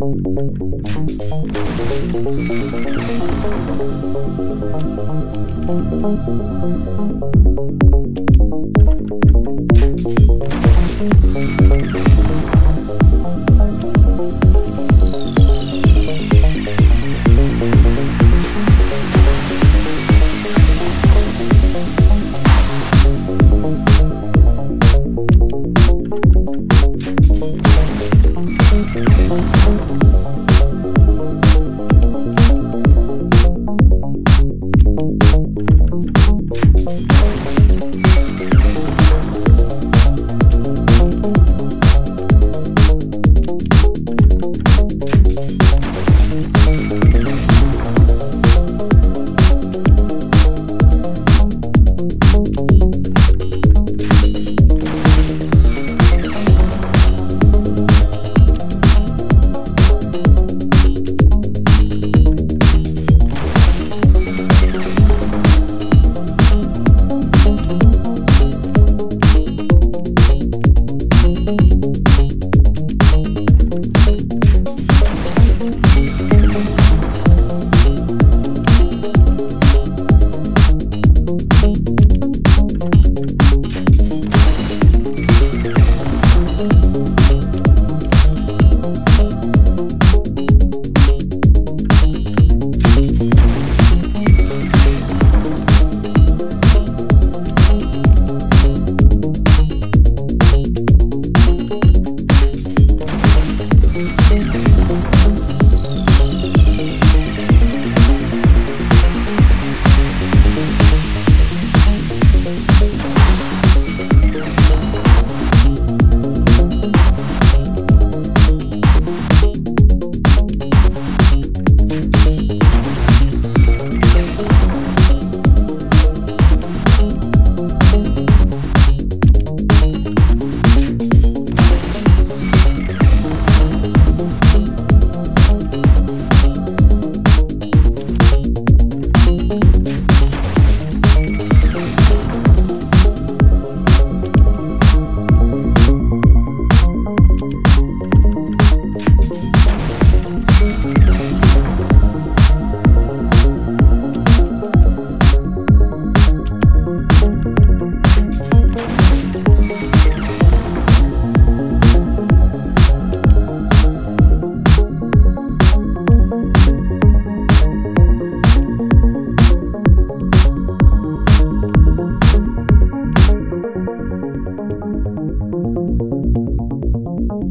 Thank you.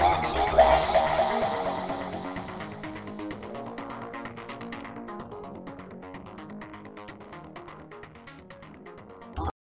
Rocks, rocks.